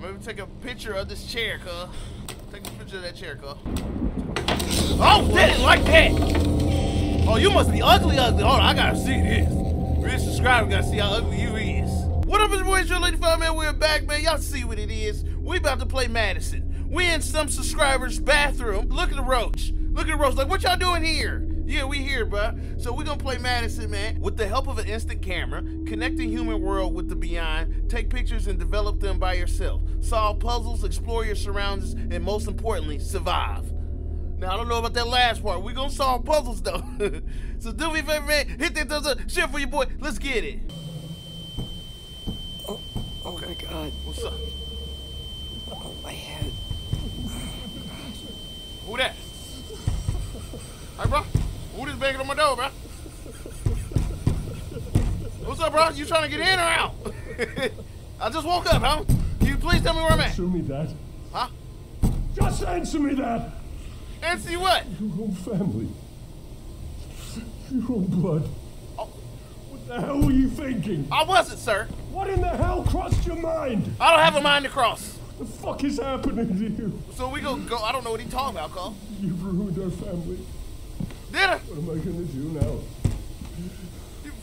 Maybe take a picture of this chair, cuz. Take a picture of that chair, cuz. Oh, did it like that! Oh, you must be ugly, ugly. Hold on, I gotta see this. Real subscriber gotta see how ugly you is. What up, it's your boy, it's your lady five man. We're back, man. Y'all see what it is. We about to play Madison. We in some subscriber's bathroom. Look at the roach. Look at the roach. Like, what y'all doing here? Yeah, we here, bruh. So we gonna play Madison, man. With the help of an instant camera, connect the human world with the beyond, take pictures and develop them by yourself. Solve puzzles, explore your surroundings, and most importantly, survive. Now, I don't know about that last part. we gonna solve puzzles, though. so do me a favor, man. Hit that thumbs up. Share for your boy. Let's get it. Oh, oh my god. What's up? Oh, my head. Who that? Hey, bro. Who this banging on my door, bro? What's up, bro? You trying to get in or out? I just woke up, huh? Can you please tell me where I'm at? Answer me that. Huh? Just answer me that. And see what? Your own family. Your own blood. Oh. What the hell were you thinking? I wasn't, sir. What in the hell crossed your mind? I don't have a mind to cross. What the fuck is happening to you? So we gonna go. I don't know what he talking about, Cole. You've ruined our family. Did I? What am I gonna do now?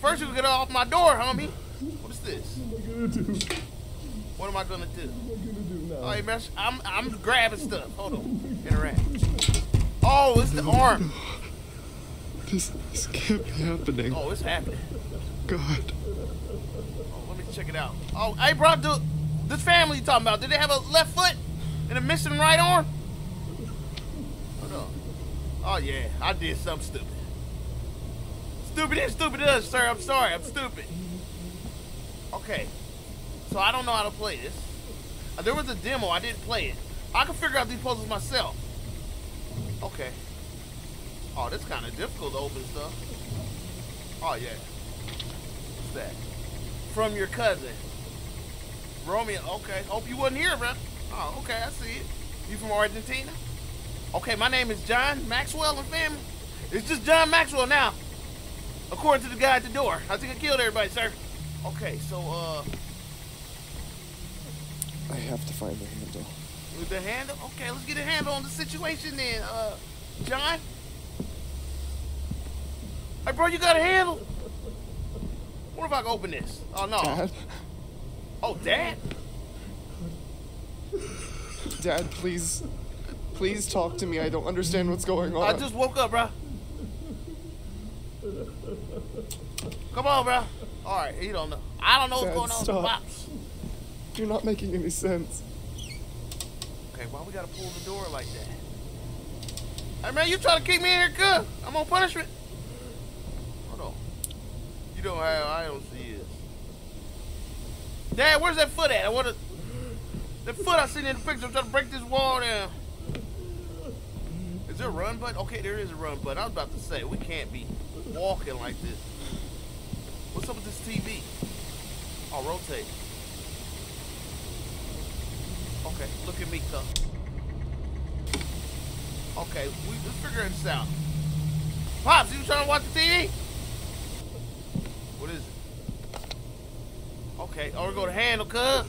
First you get off my door, homie. What is this? What am I gonna do? What am I gonna do? What am I gonna do now? Oh, hey, man, I'm I'm grabbing stuff. Hold on. Interact. Oh, it's the arm. This, this can't be happening. Oh, it's happening. God. Oh, let me check it out. Oh, hey, bro, dude, this family you talking about? Did they have a left foot and a missing right arm? Oh yeah, I did something stupid. Stupid is stupid is, sir. I'm sorry. I'm stupid. Okay. So I don't know how to play this. Uh, There was a demo. I didn't play it. I can figure out these puzzles myself. Okay. Oh, that's kind of difficult to open stuff. Oh yeah. What's that? From your cousin. Romeo. Okay. Hope you wasn't here, bro. Oh, okay. I see it. You from Argentina? Okay, my name is John Maxwell and family. It's just John Maxwell now. According to the guy at the door. I think I killed everybody, sir. Okay, so, uh, I have to find the handle. with the handle? Okay, let's get a handle on the situation then, uh, John. Hey, bro, you got a handle? What if I can open this? Oh, no. Dad? Oh, Dad? Dad, please. Please talk to me. I don't understand what's going on. I just woke up, bro. Come on, bro. All right, you don't know. I don't know what's Dad, going on with the. You're not making any sense. Okay, why we gotta pull the door like that? Hey, man, you trying to keep me in here, cuz? I'm on punishment. Hold on. You don't have, I don't see it. Dad, where's that foot at? I wanna, that foot I seen in the picture. I'm trying to break this wall down. Is there a run button? Okay, there is a run button. I was about to say, we can't be walking like this. What's up with this TV? Oh, rotate. Okay, look at me, cuz. Okay, we, let's figure this out. Pops, you trying to watch the TV? What is it? Okay, oh, we're going to handle, cuz.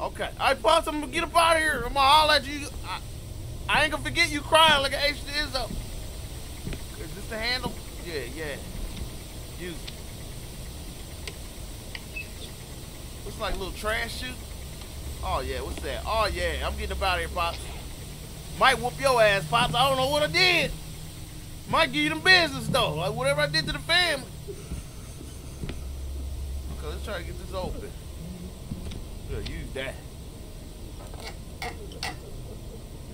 Okay. All right, Pops, I'm going to get up out of here. I'm going to holler at you. I, I ain't to forget you crying like an H to Izzo. Is this the handle? Yeah, yeah. Use it. Looks like a little trash chute. Oh, yeah, what's that? Oh, yeah, I'm getting up out of here, Pops. Might whoop your ass, Pops. I don't know what I did. Might give you them business, though. Like, whatever I did to the family. Okay, let's try to get this open. Yeah, use that.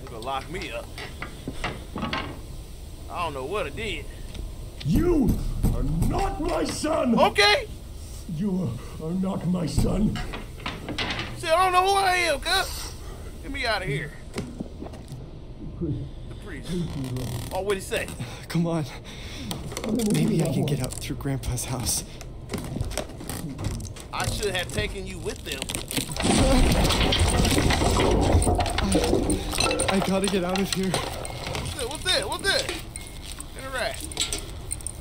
You're gonna lock me up. I don't know what I did. You are not my son. Okay. You are not my son. See, I don't know who I am, cuz. Get me out of here. The priest. Oh, what'd he say? Come on. Maybe I can get out through Grandpa's house. I should have taken you with them. I gotta get out of here. What's that? What's that? What's that? rat.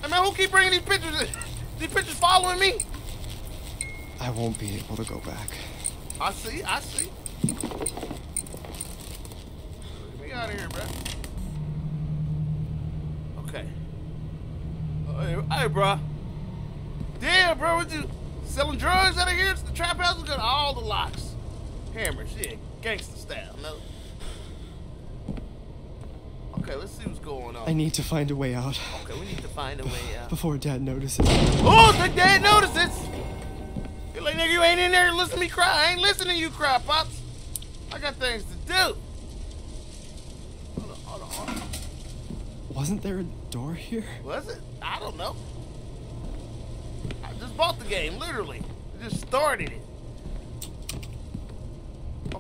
I mean, who keep bringing these pictures? In? These pictures following me? I won't be able to go back. I see. I see. Get me out of here, bro. Okay. Oh, hey, hey bro. Damn, bro, what you selling drugs out of here? The trap house got all the locks. Hammer, shit, gangster style, no. Okay, let's see what's going on. I need to find a way out Okay, we need to find a way out. before Dad notices. Oh, the dad notices. You're like, nigga, you ain't in there listening to me cry. I ain't listening to you cry, pops. I got things to do. Hold on, hold on, hold on. Wasn't there a door here? Was it? I don't know. I just bought the game, literally. I just started it.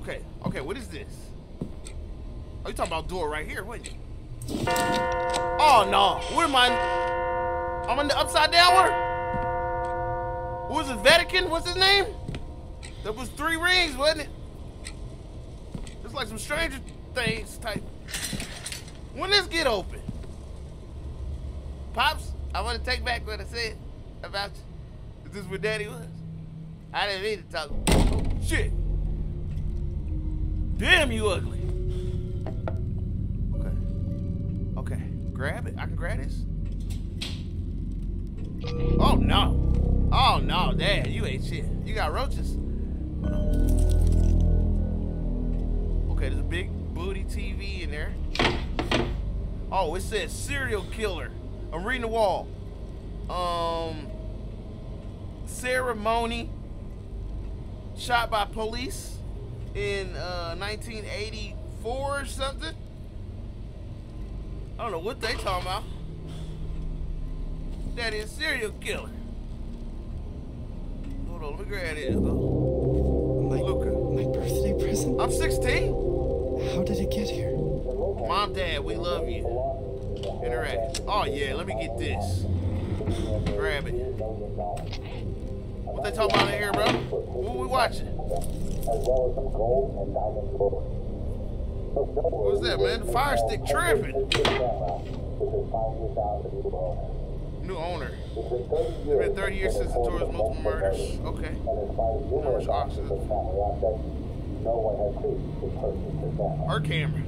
Okay, okay, what is this? Oh, you talking about door right here, wasn't you? Oh no, where am I? I'm in the upside down one. What was it, Vatican? What's his name? That was three rings, wasn't it? It's like some Stranger Things type. When this get open? Pops, I want to take back what I said about you. Is this where Daddy was? I didn't mean to talk. Oh, shit. Damn, you ugly. Okay. Okay. Grab it. I can grab this. Oh, no. Oh, no, Dad. You ain't shit. You got roaches. Okay, there's a big booty TV in there. Oh, it says serial killer. I'm reading the wall. Um, ceremony shot by police in uh, 1984 or something. I don't know what they talking about. That is serial killer. Hold on, let me grab this. My, Luca. my birthday present? I'm 16. How did it get here? Mom, Dad, we love you. Interact. Oh yeah, let me get this. Grab it. What they talking about in here, bro? What we watching? What's that, man? Fire stick tripping. New owner. It's been 30 years since the tourist multiple murders. Okay. Numerous officers. Her camera.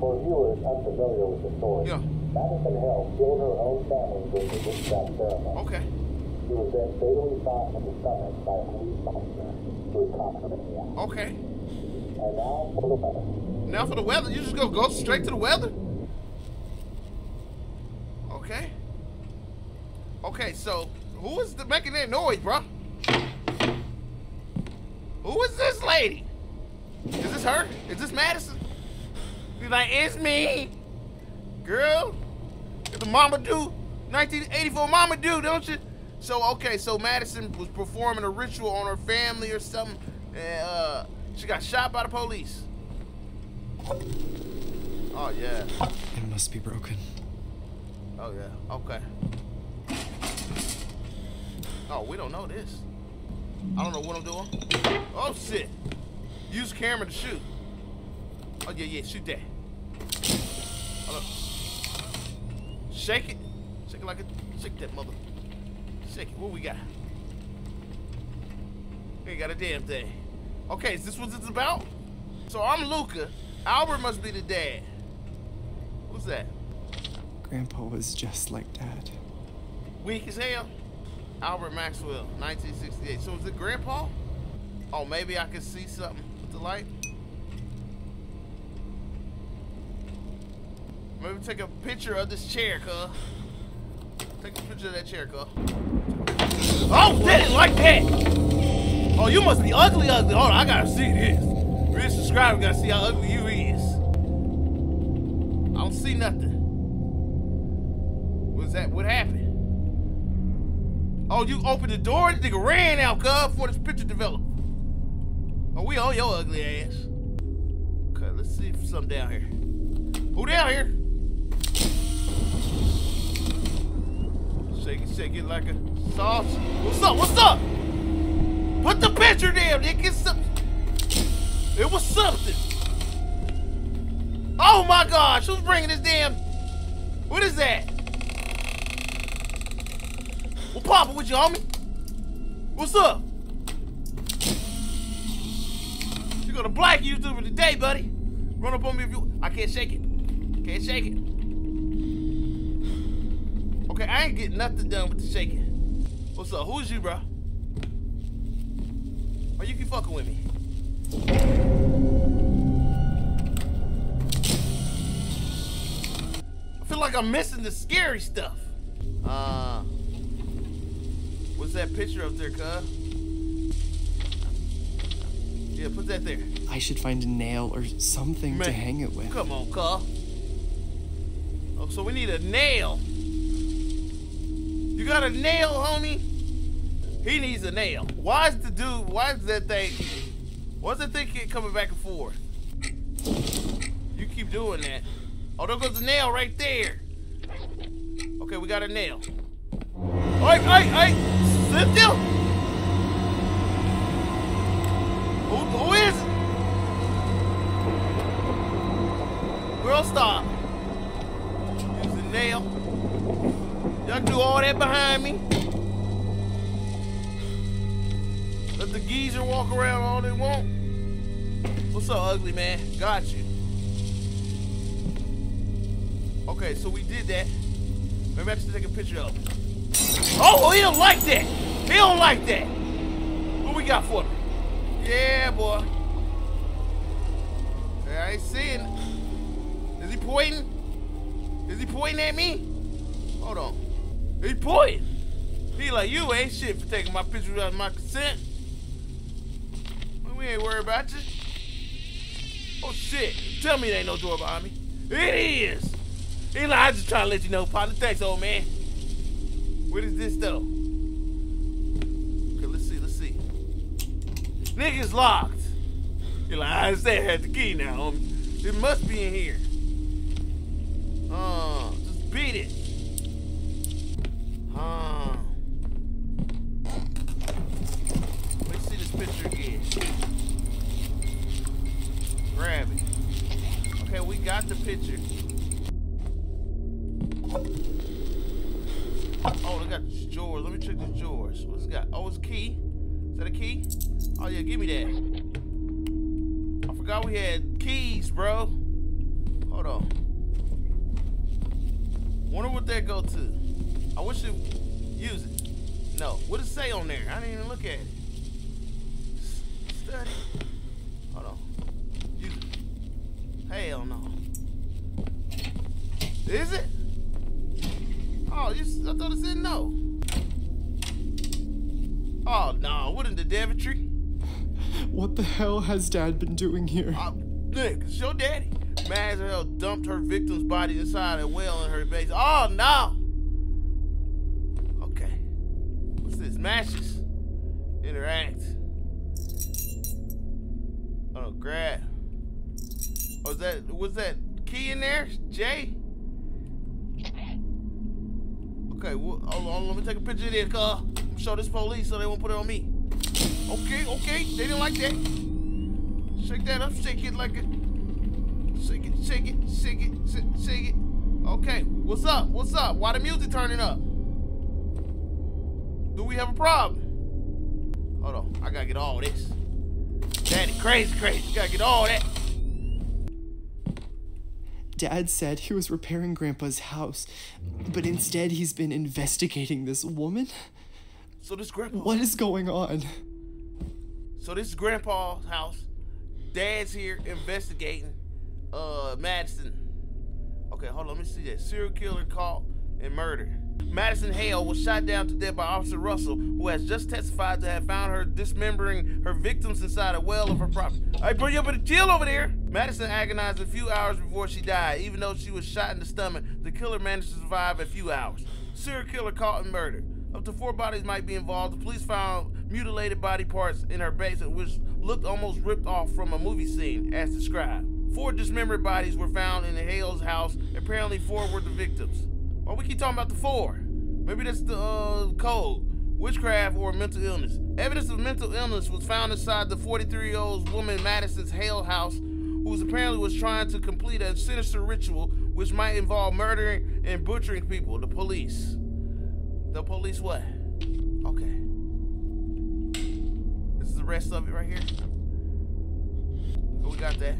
For viewers unfamiliar with the story, Yeah. Madison Hale killed her own family during the discharge ceremony. Okay. She was then fatally shot in the stomach by a police officer who her in. Okay. And now for the weather. Now for the weather, you just gonna go straight to the weather? Okay. Okay, so who is the making that noise, bro? Who is this lady? Is this her? Is this Madison? He's like, it's me. Girl. It's the Mama Do. 1984 Mama Do, don't you? So, okay, so Madison was performing a ritual on her family or something. And, uh, she got shot by the police. Oh, yeah. It must be broken. Oh, yeah. Okay. Oh, we don't know this. I don't know what I'm doing. Oh, shit. Use camera to shoot. Oh, yeah, yeah, shoot that. Hold up. Shake it. Shake it like a... Shake that mother. It. What we got? We got a damn thing. Okay, is this what it's about? So I'm Luca. Albert must be the dad. What's that? Grandpa was just like Dad. Weak as hell. Albert Maxwell, 1968. So is it Grandpa? Oh, maybe I can see something with the light. Maybe take a picture of this chair, cuz. Take a picture of that chair, cuz. Oh, did it like that? Oh, you must be ugly, ugly. Hold on, I gotta see this. Real subscriber gotta see how ugly you is. I don't see nothing. What's that? What happened? Oh, you opened the door? This nigga ran out, cuz, before this picture developed. Oh, we on your ugly ass. Okay, let's see if something down here. Who down here? Shake it, shake it like a sauce. What's up? What's up? Put the picture there, nigga. Some... It was something. Oh my gosh, who's bringing this damn? What is that? Well, Papa, with you, homie? What's up? You got a black YouTuber today, buddy. Run up on me if you. I can't shake it. Can't shake it. Okay, I ain't getting nothing done with the shaking. What's up? Who's you, bro? Or you keep fucking with me? I feel like I'm missing the scary stuff. Uh, what's that picture up there, cuz? Yeah, put that there. I should find a nail or something Man, to hang it with. Come on, cuz. Oh, so we need a nail. You got a nail, homie? He needs a nail. Why is the dude, why is that thing, why's that thing coming back and forth? You keep doing that. Oh, there goes the nail right there. Okay, we got a nail. Hey, hey, hey, sit still. Who, who is? Girl, stop. Use the nail. Y'all do all that behind me. Let the geezer walk around all they want. What's up, ugly man? Got you. Okay, so we did that. Maybe I should take a picture of him. Oh, he don't like that. He don't like that. What we got for me? Yeah, boy. I ain't seeing. Is he pointing? Is he pointing at me? Hold on. He pointing. He like you ain't shit for taking my picture without my consent. We ain't worried about you. Oh shit! Tell me there ain't no door behind me. It is. He like I just trying to let you know, partner. Thanks, old man. What is this though? Okay, let's see. Let's see. Nigga's locked. Like, I understand had the key now, homie. It must be in here. Uh, just beat it. Uh. Let me see this picture again. Grab it. Okay, we got the picture. Oh, got drawers. Let me check the drawers. Got? Oh, it's a key. Is that a key? Oh yeah, give me that. I forgot we had keys, bro. Hold on. Wonder what that go to. I wish it use it. No. What does it say on there? I didn't even look at it. Study. Hold on. Use it. Hell no. Is it? Oh, you, I thought it said no. Oh no, what in the Daventry? What the hell has Dad been doing here? Uh, Nick, it's your daddy. Madison Hale dumped her victim's body inside a well in her base. Oh no! Matches. Interact. Oh, grab. Oh, is that, was that key in there? J? Okay, well, hold on, let me take a picture of this car. Show this police so they won't put it on me. Okay, okay, they didn't like that. Shake that up, shake it like a. Shake it, shake it, shake it, shake it. Okay, what's up? What's up? Why the music turning up? Do we have a problem? Hold on, I gotta get all this. Daddy, crazy, crazy. Gotta get all that. Dad said he was repairing Grandpa's house, but instead he's been investigating this woman? So this grandpa. What is going on? So this is grandpa's house. Dad's here investigating uh Madison. Okay, hold on, let me see that. Serial killer caught and murdered. Madison Hale was shot down to death by Officer Russell, who has just testified to have found her dismembering her victims inside a well of her property. Hey, bro, you better chill over there. Madison agonized a few hours before she died. Even though she was shot in the stomach, the killer managed to survive a few hours. Serial killer caught and murdered. Up to four bodies might be involved. The police found mutilated body parts in her basement, which looked almost ripped off from a movie scene, as described. Four dismembered bodies were found in Hale's house. Apparently, four were the victims. Why we keep talking about the four? Maybe that's the uh, code. Witchcraft or mental illness. Evidence of mental illness was found inside the 43-year-old woman Madison's Hale house, who apparently was trying to complete a sinister ritual which might involve murdering and butchering people. The police. The police what? Okay. This is the rest of it right here. Oh, we got that.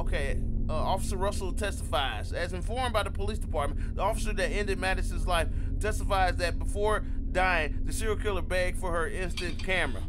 Okay. Uh, Officer Russell testifies. As informed by the police department, the officer that ended Madison's life testifies that before dying, the serial killer begged for her instant camera.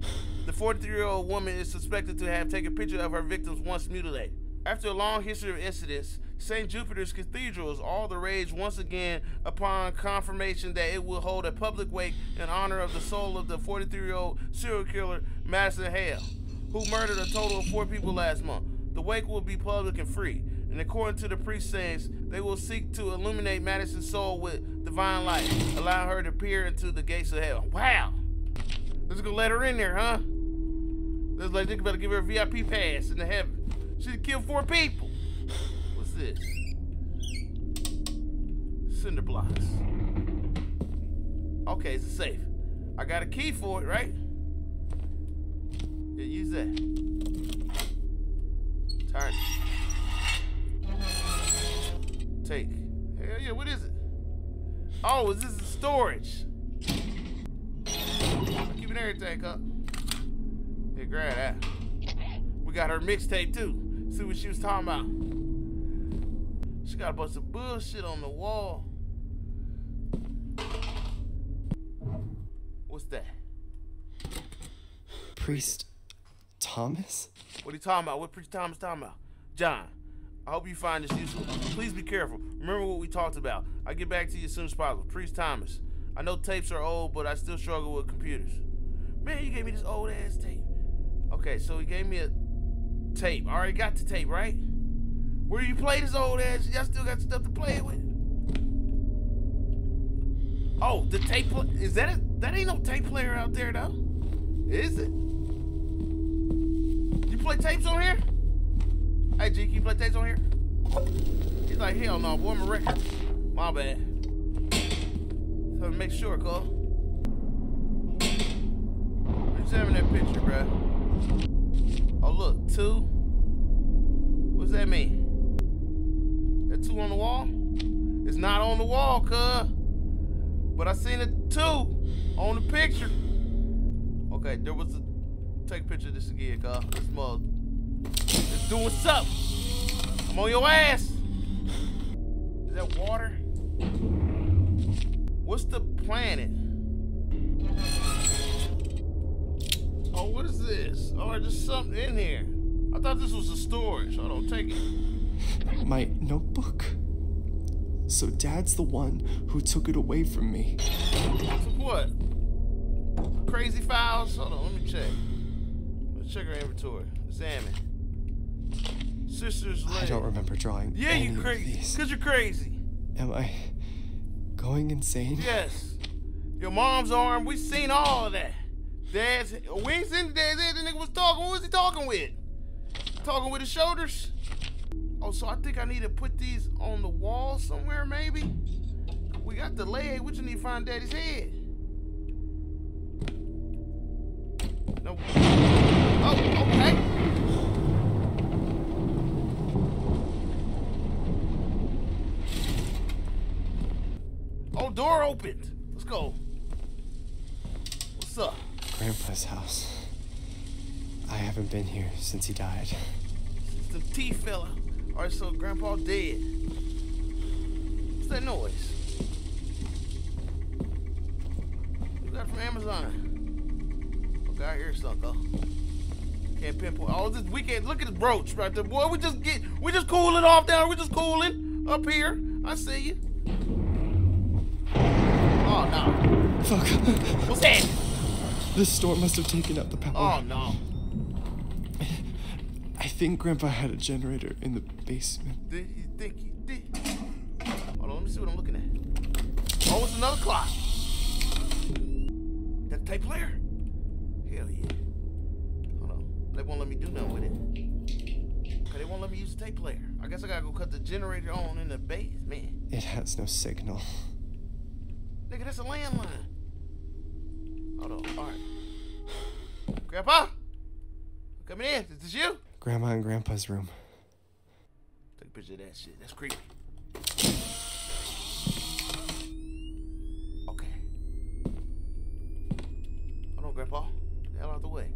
The 43-year-old woman is suspected to have taken pictures of her victims once mutilated. After a long history of incidents, St. Jupiter's Cathedral is all the rage once again upon confirmation that it will hold a public wake in honor of the soul of the 43-year-old serial killer Madison Hale, who murdered a total of four people last month. The wake will be public and free, and according to the priest says, they will seek to illuminate Madison's soul with divine light, allow her to peer into the gates of hell. Wow! Just gonna let her in there, huh? They're like, they better give her a VIP pass into heaven. She killed four people. What's this? Cinder blocks. Okay, it's a safe. I got a key for it, right? Yeah, use that. Turn. Take. Hell yeah, what is it? Oh, is this a storage? I'm keeping everything up. Yeah, grab that. We got her mixtape too. See what she was talking about. She got a bunch of bullshit on the wall. What's that? Priest Thomas? What are you talking about? What Preacher Thomas talking about? John, I hope you find this useful. Please be careful. Remember what we talked about. I'll get back to you as soon as possible. Priest Thomas. I know tapes are old, but I still struggle with computers. Man, you gave me this old ass tape. Okay, so he gave me a tape. I already got the tape, right? Where you play this old ass? Y'all still got stuff to play it with? Oh, the tape is that it? That ain't no tape player out there though. Is it? Play tapes on here? Hey G, can you play tapes on here? He's like, hell no, boy, my record. My bad. So make sure, cuz. Examine that picture, bruh. Oh look, two. What's that mean? That two on the wall? It's not on the wall, cuz. But I seen a two on the picture. Okay, there was a take a picture of this again, cuz. This mug. It's doing something. I'm on your ass. Is that water? What's the planet? Oh, what is this? Oh, there's something in here. I thought this was a storage. Hold on, take it. My notebook? So dad's the one who took it away from me. So what? Crazy files? Hold on, let me check. Check our inventory. Examine. Sister's leg. I don't remember drawing Yeah, you crazy. Cause you're crazy. Am I going insane? Yes. Your mom's arm, we seen all of that. Dad's, we ain't seen dad's head. The nigga was talking. Who was he talking with? Talking with his shoulders? Oh, so I think I need to put these on the wall somewhere, maybe? We got the leg. We just need to find daddy's head. No. Oh, okay. Oh, door opened. Let's go. What's up? Grandpa's house. I haven't been here since he died. It's the T fella. Alright, so Grandpa dead. What's that noise? You got it from Amazon. Okay, I hear something. Can't pinpoint. Oh, this weekend. Look at this brooch right there, boy. We just get, we just cooling off down. We just cooling up here. I see you. Oh no. Fuck. What's that? This storm must have taken out the power. Oh no. I think Grandpa had a generator in the basement. Did you think he did? Hold on, let me see what I'm looking at. Oh, it's another clock. That tape player? Hell yeah. Hold on. They won't let me do nothing with it. Okay, they won't let me use the tape player. I guess I gotta go cut the generator on in the basement. It has no signal. Nigga, that's a landline. Hold on. Alright. Grandpa? Coming in. Is this you? Grandma and Grandpa's room. Take a picture of that shit. That's creepy. Okay. Hold on, Grandpa. Get the hell out of the way.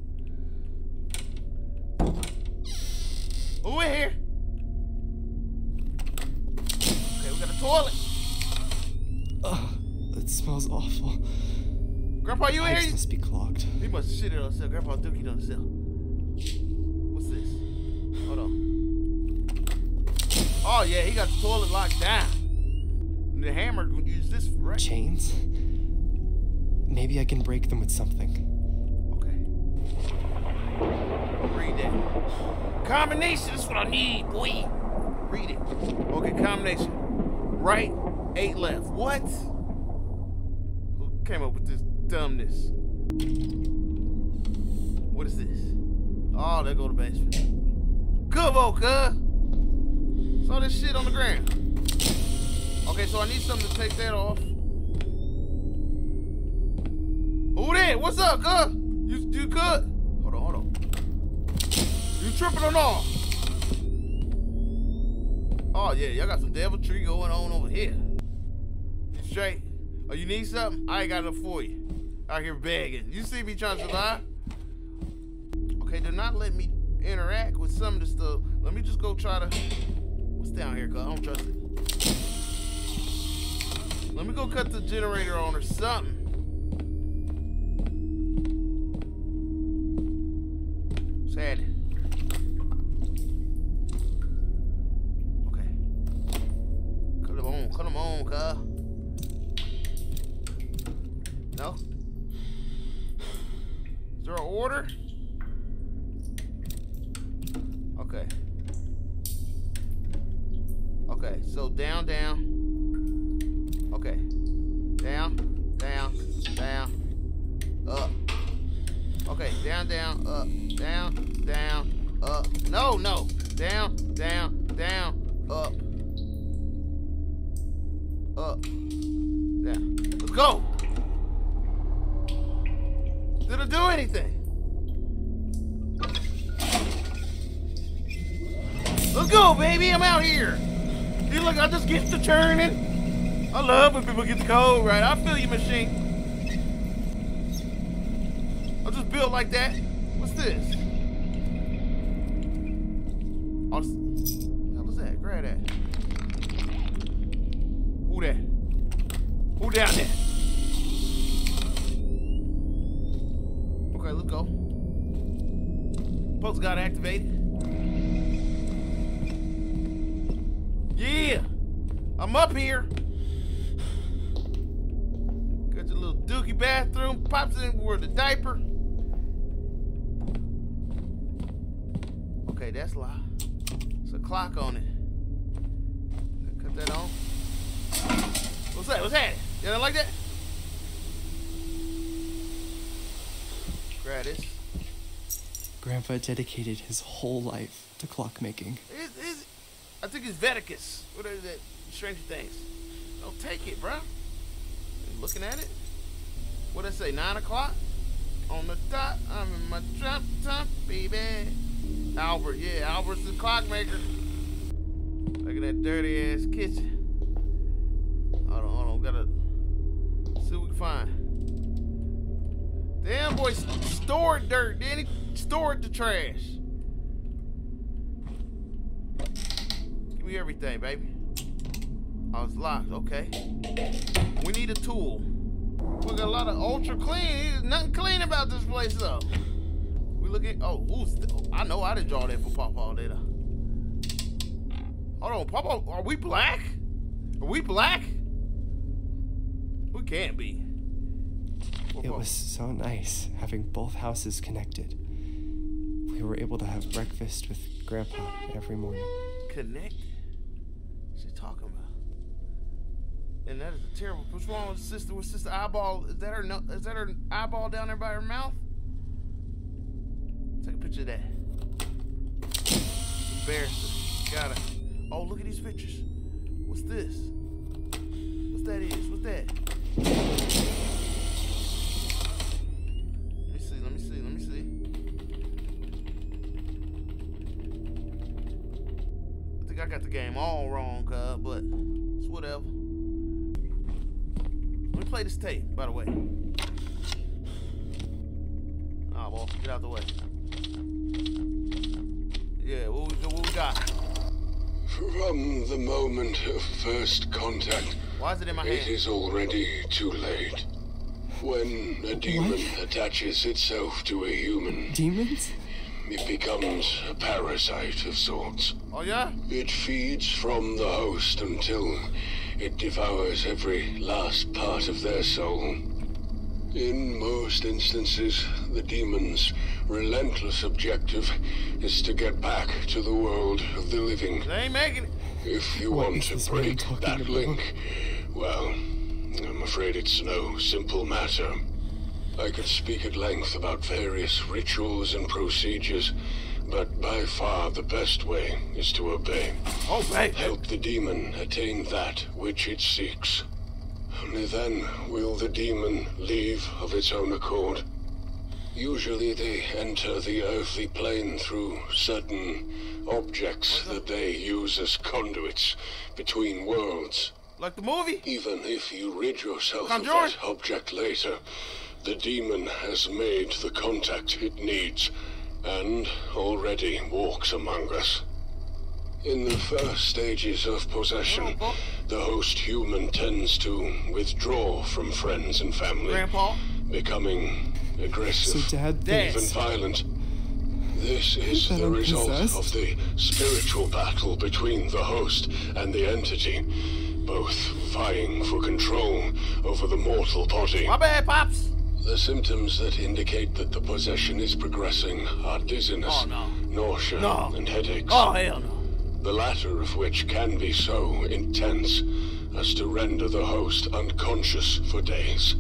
Who in here? Okay, we got a toilet. Ugh, it smells awful. Grandpa, you in here? must be clogged. He must shit it on himself. Grandpa Dookie done himself. What's this? Hold on. Oh yeah, he got the toilet locked down. And the hammer gonna use this right. Chains? Maybe I can break them with something. Okay. Read that. Combination is what I need, boy. Read it. Okay, combination. Right, eight left. What? Who came up with this dumbness? What is this? Oh, there go the basement. Good cuz. Saw this shit on the ground. Okay, so I need something to take that off. Who that? What's up, cuz? You, you good? Hold on, hold on. You tripping or not? Oh, yeah, y'all got some devil tree going on over here. Straight? Oh, you need something? I ain't got enough for you. Out here begging. You see me trying to survive? Okay, do not let me interact with some of the stuff. Let me just go try to... What's down here, cuz? I don't trust it. Let me go cut the generator on or something. People get the code right. I feel you, machine. I'm just built like that. What's this? Oh, this hell was that? Grab that. Who that? Who down there? Okay, let's go. Post got activated. Yeah, I'm up here. Got your little dookie bathroom. Pops in with the diaper. Okay, that's loud. It's a clock on it. Cut that on. What's that? What's that? You don't like that? This. Grandpa dedicated his whole life to clockmaking. It, it's, I think it's Veticus. What is that? Stranger Things. Don't take it, bro. Looking at it? What I say? Nine o'clock on the dot. I'm in my drop top, baby. Albert, yeah, Albert's the clockmaker. Look at that dirty ass kitchen. Hold on, hold on. Gotta see what we can find. Damn boy, stored dirt. Then he stored the trash. Give me everything, baby. Oh, it's locked. Okay. We need a tool. We got a lot of ultra clean. There's nothing clean about this place, though. We looking. Oh, who's? I know I didn't draw that for Papa later. Hold on, Papa. Are we black? Are we black? We can't be. It was so nice having both houses connected. We were able to have breakfast with Grandpa every morning. connected. What's she talking about? And that is a terrible. What's wrong with sister? With sister eyeball? Is that her? No, is that her eyeball down there by her mouth? Take a picture of that. Embarrassing. Got it. Oh, look at these pictures. What's this? What's that is? What's that? Got the game all wrong, cuz, but it's whatever. Let me play this tape, by the way. Ah, well, get out the way. Yeah, what we, what we got? From the moment of first contact, Why is it in my it hand? is already too late. When a demon attaches itself to a human, Demons? It becomes a parasite of sorts. Oh yeah? It feeds from the host until it devours every last part of their soul. In most instances, the demon's relentless objective is to get back to the world of the living. They ain't making it. If you What want to break that about? link, well, I'm afraid it's no simple matter. I could speak at length about various rituals and procedures, but by far the best way is to obey. Oh baby. Help the demon attain that which it seeks. Only then will the demon leave of its own accord. Usually they enter the earthly plane through certain objects that they use as conduits between worlds. Like the movie? Even if you rid yourself of that object later, the demon has made the contact it needs and already walks among us. In the first stages of possession, the host human tends to withdraw from friends and family, Grandpa? becoming aggressive, dad Dad. even violent. This is That the result possessed? of the spiritual battle between the host and the entity, both vying for control over the mortal body. My bad, Pops. The symptoms that indicate that the possession is progressing are dizziness, Oh, no. nausea, No. and headaches. Oh hell no. The latter of which can be so intense as to render the host unconscious for days.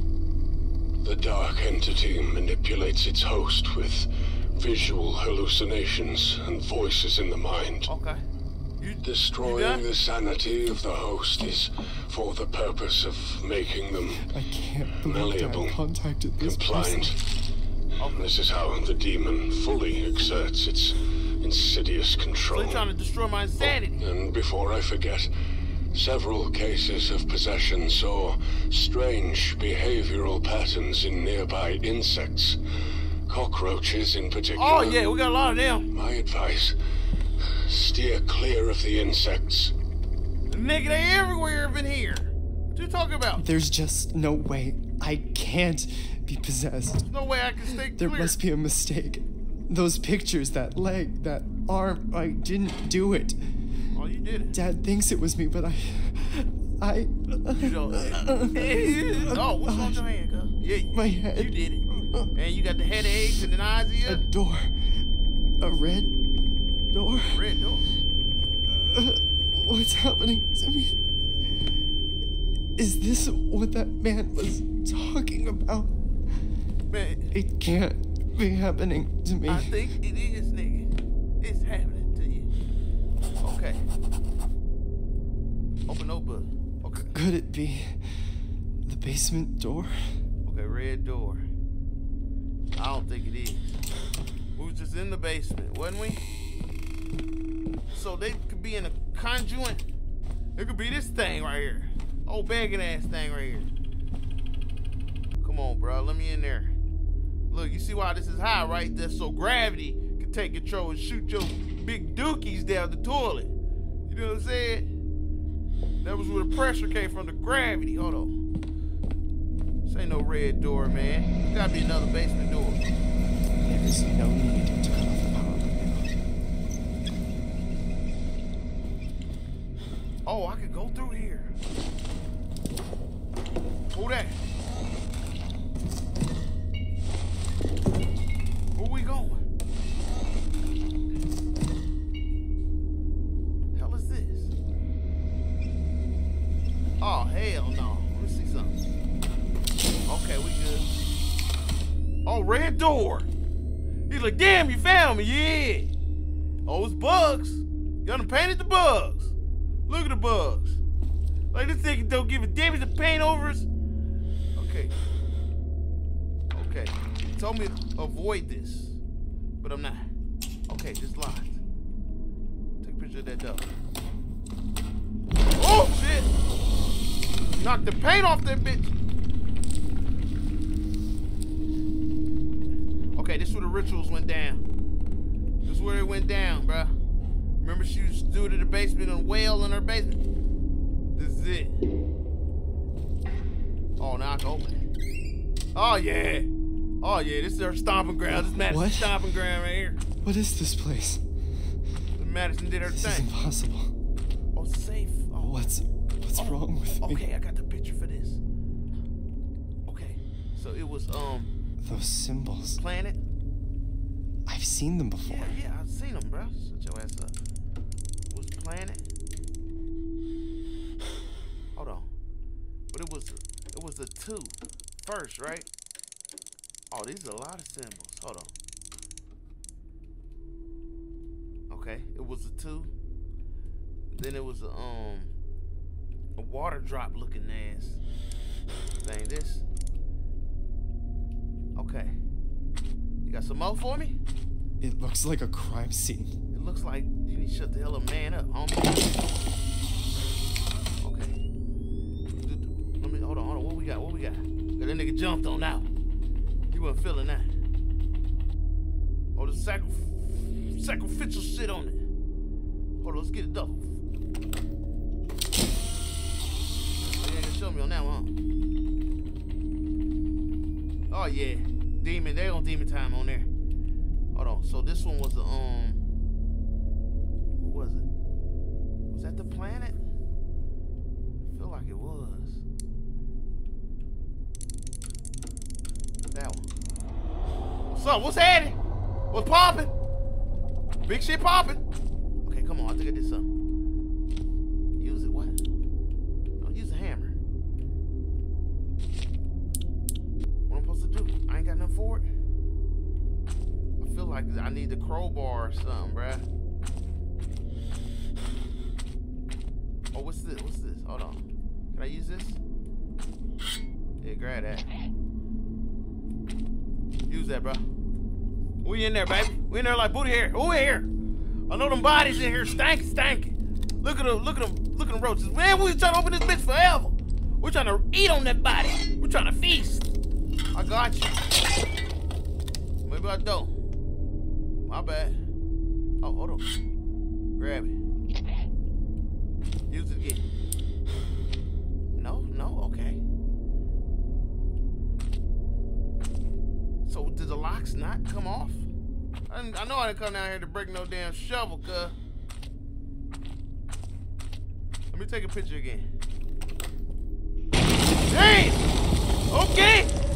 The dark entity manipulates its host with visual hallucinations and voices in the mind. Okay. You You Destroying the sanity of the host is for the purpose of making them I can't believe Malleable. Dad contacted this person. compliant. This is how the demon fully exerts its insidious So control. you trying to destroy my insanity? Oh, and before I forget, several cases of possession saw strange behavioral patterns in nearby insects, cockroaches in particular. Oh yeah, we got a lot of them. My advice steer clear of the insects. Nigga, they everywhere up in here. What you talking about? There's just no way. I can't be possessed. No way I can stay There must be a mistake. Those pictures, that leg, that arm, I didn't do it. Oh, you did it. Dad thinks it was me, but I. I. You know. oh, what's wrong with your hand, cuz? Yeah, My you did it. And you got the headaches and the nausea. A nausea. door. A red door. Red door. Uh, what's happening to me? Is this what that man was talking about? Man, It can't be happening to me. I think it is, nigga. It's happening to you. Okay. Open notebook. Okay. Could it be the basement door? Okay, red door. I don't think it is. We was just in the basement, wasn't we? So they could be in a conjoint. It could be this thing right here. Old begging ass thing right here. Come on, bro. Let me in there. Look, you see why this is high, right? That's so gravity can take control and shoot your big dookies down the toilet. You know what I'm saying? That was where the pressure came from, the gravity. Hold on. This ain't no red door, man. There's gotta be another basement door. There's no need to turn off the power right now. Oh, I could go through here. Who that? Where we going? Hell is this? Oh hell no. Let me see something. Okay, we good. Oh, red door. He's like, damn, you found me, yeah. Oh, it's bugs. You done painted the bugs. Look at the bugs. Like this nigga don't give a damn if the paint over us. Okay. Okay. He told me to avoid this. But I'm not. Okay, just locked. Take a picture of that dog. Oh shit! Knocked the paint off that bitch. Okay, this is where the rituals went down. This is where it went down, bruh. Remember she used to do it in the basement and wail in her basement? This is it. Oh, now I can open it. Oh, yeah. Oh, yeah, this is her stomping ground. This is Madison What? stomping ground right here. What is this place? Madison did her This is thing. impossible. Oh, safe. Oh, What's what's oh, wrong with me? Okay, I got the picture for this. Okay, so it was, um, Those symbols. Planet. I've seen them before. Yeah, yeah, I've seen them, bro. Shut your ass up. Planet. Hold on. But it was, it was the two first, right? Oh, these are a lot of symbols. Hold on. Okay, it was a two. Then it was a, um a water drop looking ass thing. This. Okay. You got some more for me? It looks like a crime scene. It looks like you shut the hell up, man up, homie. Okay. Let me hold on, hold on. What we got? What we got? Got that nigga jumped on now. He wasn't feeling that. Oh, the sacri- sacrificial shit on it. Hold on, let's get it double. Oh, you ain't gonna show me on that one. huh? Oh yeah, demon. They on demon time on there. Hold on. So this one was the um. That the planet? I feel like it was. That one. What's up? What's happening? What's popping? Big shit popping. Okay, come on. I think I did something. Use it. What? Oh, use a hammer. What I'm supposed to do? I ain't got nothing for it. I feel like I need the crowbar or something, bruh. What's this? What's this? Hold on. Can I use this? Yeah, grab that. Use that, bro. We in there, baby. We in there like booty hair. Who in here? I know them bodies in here stank, stanky. Look at them, look at them, look at them roaches. Man, we trying to open this bitch forever. We're trying to eat on that body. We're trying to feast. I got you. Maybe I don't. My bad. Oh, hold on. Grab it. Come off? I, didn't- I know I didn't come down here to break no damn shovel, cuz. Let me take a picture again. Damn! Okay!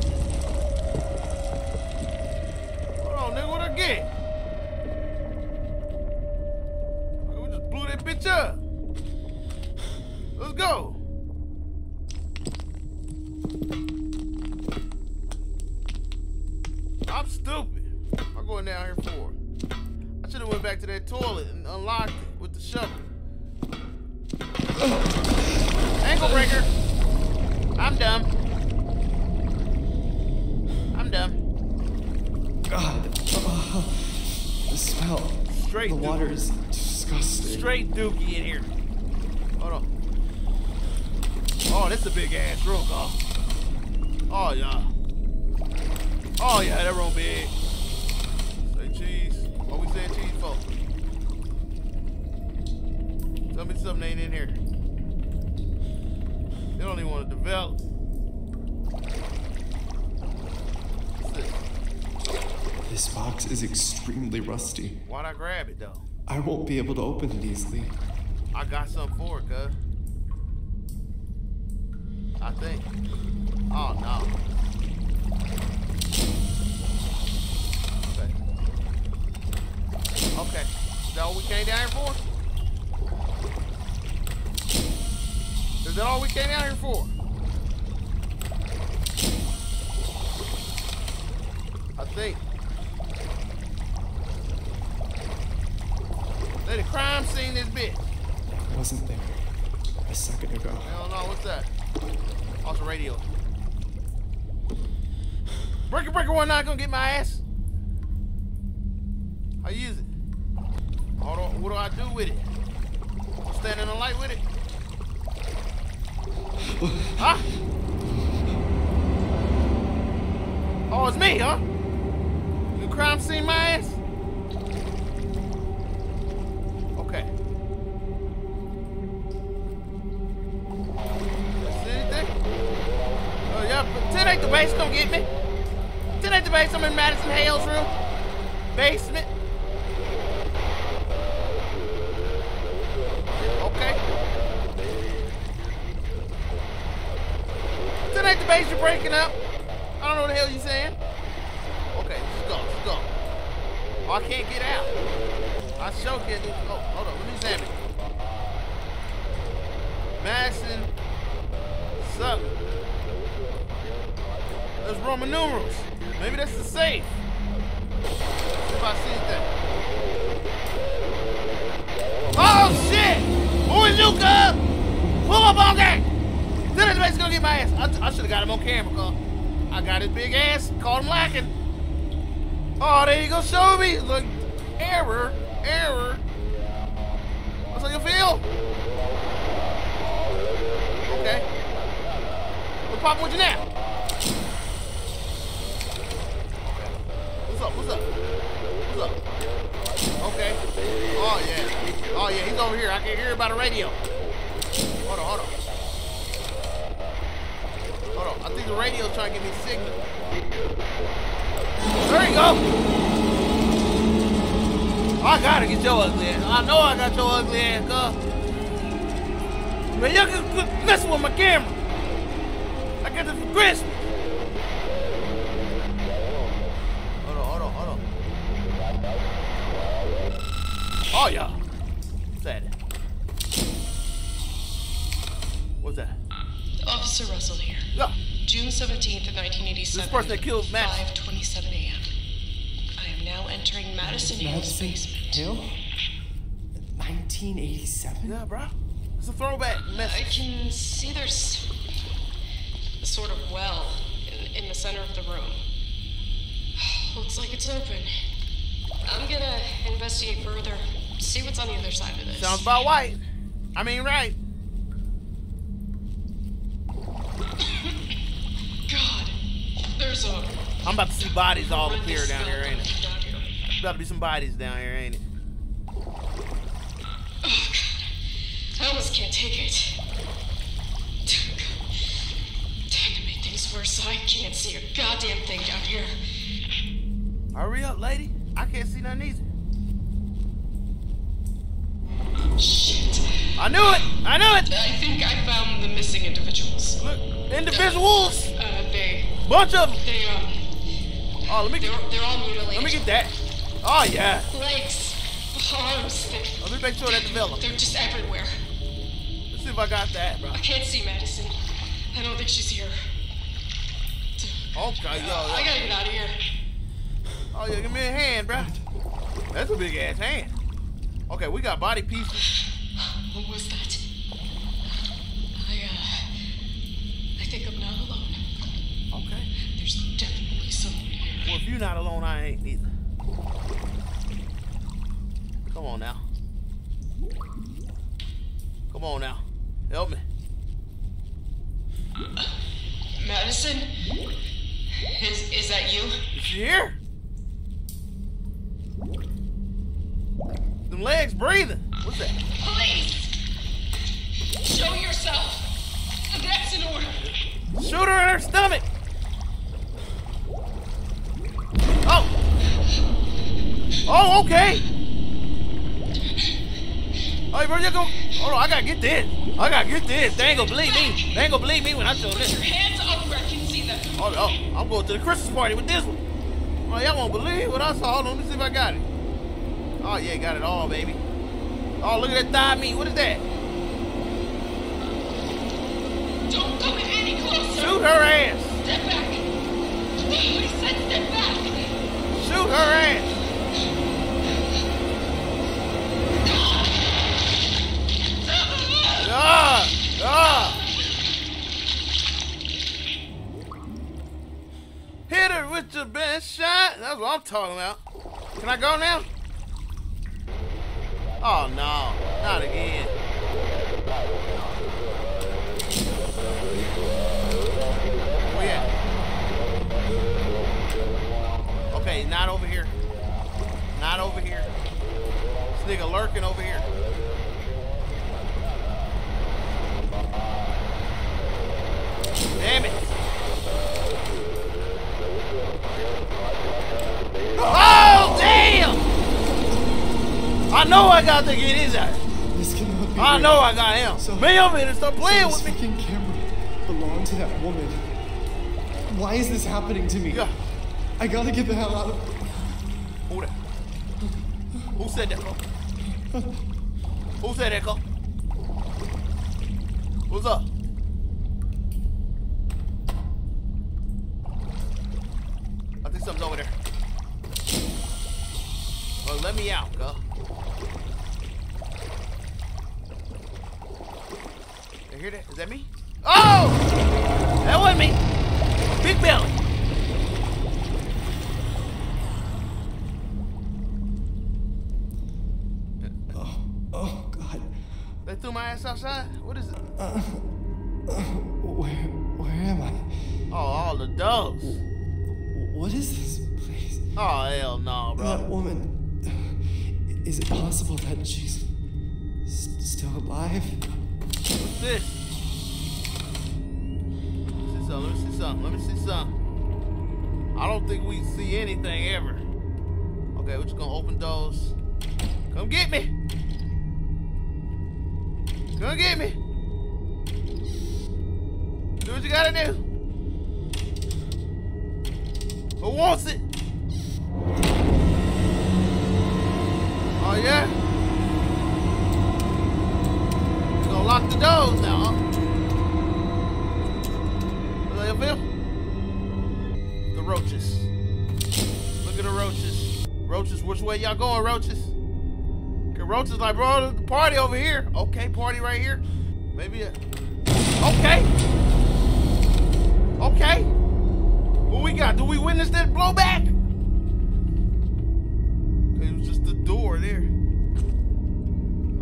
Dookie in here. Hold on. Oh, that's a big ass room, huh? Oh yeah. Oh yeah, that room big. Say cheese. What we saying cheese for? Tell me something ain't in here. They don't even want to develop. This? This box is extremely rusty. Why'd I grab it though? I won't be able to open it easily. I got something for it, cuz. I think. Oh, no. Okay. Okay. Is that all we came down here for? Is that all we came down here for? I think. They the crime scene this bitch. I wasn't there a second ago. Hell no, what's that? Off the radio. Breaker breaker one not gonna get my ass. How you use it? Hold on, what do I do with it? I'm standing in the light with it. Huh? Oh, it's me, huh? You crime scene my ass? Ain't. I'm in Madison Hale's room. Basement. Okay. Ain't the base you're breaking up. I don't know what the hell you're saying. Okay, let's go, let's go. Oh, I can't get out. I sure can't. do- Oh, hold on, let me examine. Madison. Sup? There's Roman numerals. Maybe that's the safe. If I see anything. Oh shit! Who is you, cuz? Pull up on gang! Then this gonna get my ass. I, I should have got him on camera, cuz. I got his big ass, caught him lacking. Oh, there you go, show me. Look, error, error. What's on your feel? Okay. What's popping with you now? What's up? What's up? What's up? Okay. Oh yeah. Oh yeah, he's over here. I can hear it by the radio. Hold on, hold on. Hold on. I think the radio's trying to give me signal. There you go. I gotta get your ugly ass. I know I got your ugly ass, cuz. Man, y'all can messing with my camera. I got this for Christmas. Oh, yeah. What's that? What's that? Officer Russell here. Yeah. June 17th of 1987. This person that killed Matt. 5:27 a.m. I am now entering Madison Hill's Madison basement. Hill? 1987? Yeah, bro. It's a throwback I can see there's a sort of well in, in the center of the room. Looks like it's open. I'm gonna investigate further, see what's on the other side of this. Sounds about white. I mean, right. God, there's a I'm about to see bodies all up here down here, ain't it? down here. About to be some bodies down here, ain't it? Oh, I almost can't take it. Time to make things worse. So I can't see a goddamn thing down here. Hurry up, lady. I can't see nothing either. Shit. I knew it. I knew it. I think I found the missing individuals. Look, individuals. Uh, they, Bunch of them. they, um, Oh, let me they're, get, they're all mutilated. let me get that. Oh yeah. Legs, arms, Let me make sure that develops. they're just everywhere. Let's see if I got that, bro. I can't see Madison. I don't think she's here. Okay, yo, I gotta get out of here. Oh yeah, give me a hand, bro. That's a big ass hand. Okay, we got body pieces. What was that? I, uh, I think I'm not alone. Okay. There's definitely someone here. Well, if you're not alone, I ain't neither. Come on now. Come on now. Help me. Madison? Is, is that you? Is she here? Them legs breathing. What's that? Please! Show yourself! That's an order! Shoot her in her stomach. Oh. Oh, okay. Hey, bro, you go. Hold on, I gotta get this. I gotta get this. They ain't gonna believe me. They ain't gonna believe me when I show this. your hands up where I can see them! Oh, oh, I'm going to the Christmas party with this one. Oh, y'all won't believe what I saw. Hold on, let me see if I got it. Oh, yeah, got it all, baby. Oh, look at that thigh meat. What is that? Don't come any closer! Shoot her ass. Step back! Said step back! Shoot her ass. Ah! Ah! Hit her with your best shot. That's what I'm talking about. Can I go now? Oh no, not again. Where at? Okay, not over here. Not over here. This nigga lurking over here. Damn it. I got to get his ass. This cannot be I real. know I got him. So- Man, man, stop playing So with this me. fucking camera belonged to that woman. Why is this happening to me? Yeah. I gotta get the hell out of. Who that? Who said that? Who said that? Cole? What's up? Party over here. Okay, party right here. Maybe a... Okay. Okay. What we got? Do we witness that blowback? Okay, it was just the door there.